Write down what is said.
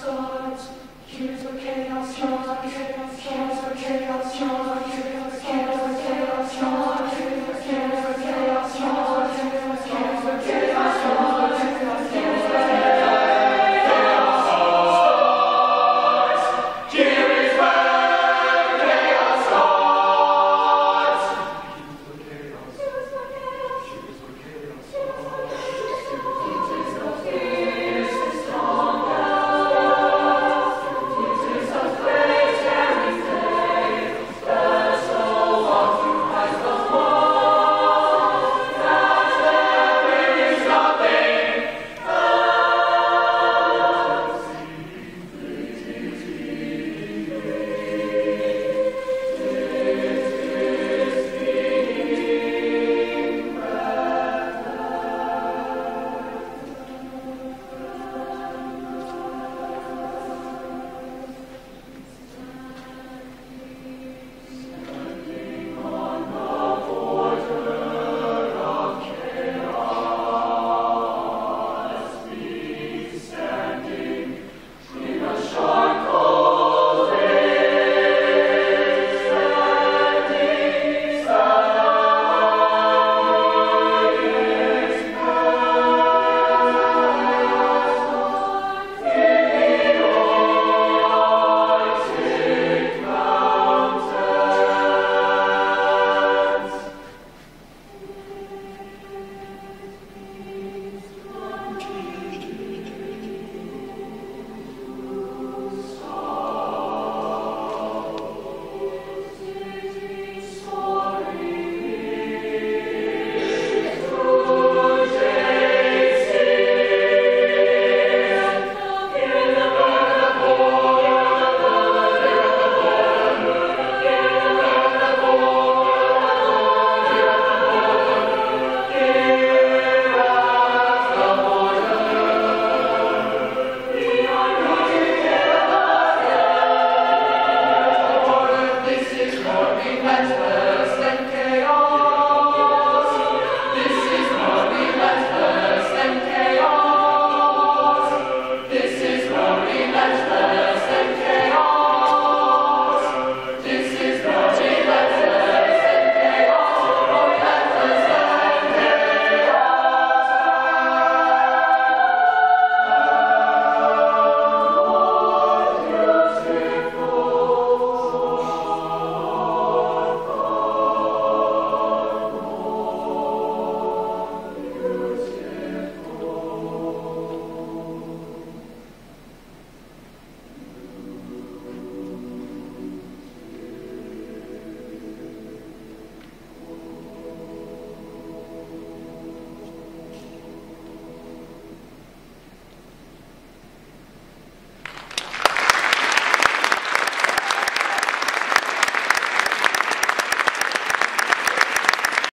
starts. Here's where chaos starts. Here's chaos starts. Chaos